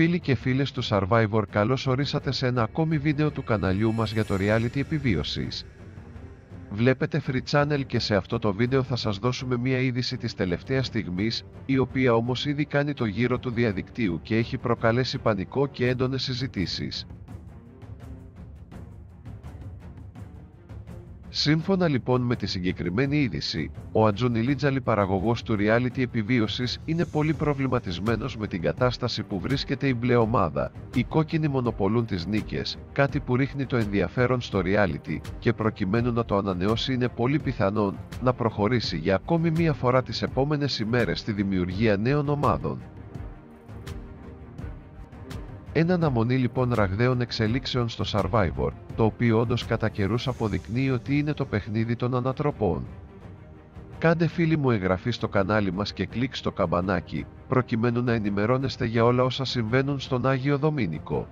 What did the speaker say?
Φίλοι και φίλες του Survivor καλώς ορίσατε σε ένα ακόμη βίντεο του καναλιού μας για το reality επιβίωσης. Βλέπετε Free Channel και σε αυτό το βίντεο θα σας δώσουμε μια είδηση της τελευταίας στιγμής, η οποία όμως ήδη κάνει το γύρο του διαδικτύου και έχει προκαλέσει πανικό και έντονες συζητήσεις. Σύμφωνα λοιπόν με τη συγκεκριμένη είδηση, ο Ατζούνι Λίτζαλη παραγωγός του reality επιβίωσης είναι πολύ προβληματισμένος με την κατάσταση που βρίσκεται η μπλε ομάδα. Οι κόκκινοι μονοπολούν τις νίκες, κάτι που ρίχνει το ενδιαφέρον στο reality και προκειμένου να το ανανεώσει είναι πολύ πιθανόν να προχωρήσει για ακόμη μία φορά τις επόμενες ημέρες στη δημιουργία νέων ομάδων. Ένα αναμονή λοιπόν ραγδαίων εξελίξεων στο Survivor, το οποίο όντως κατά καιρούς αποδεικνύει ότι είναι το παιχνίδι των ανατροπών. Κάντε φίλοι μου εγγραφή στο κανάλι μας και κλικ στο καμπανάκι, προκειμένου να ενημερώνεστε για όλα όσα συμβαίνουν στον Άγιο Δομήνικο.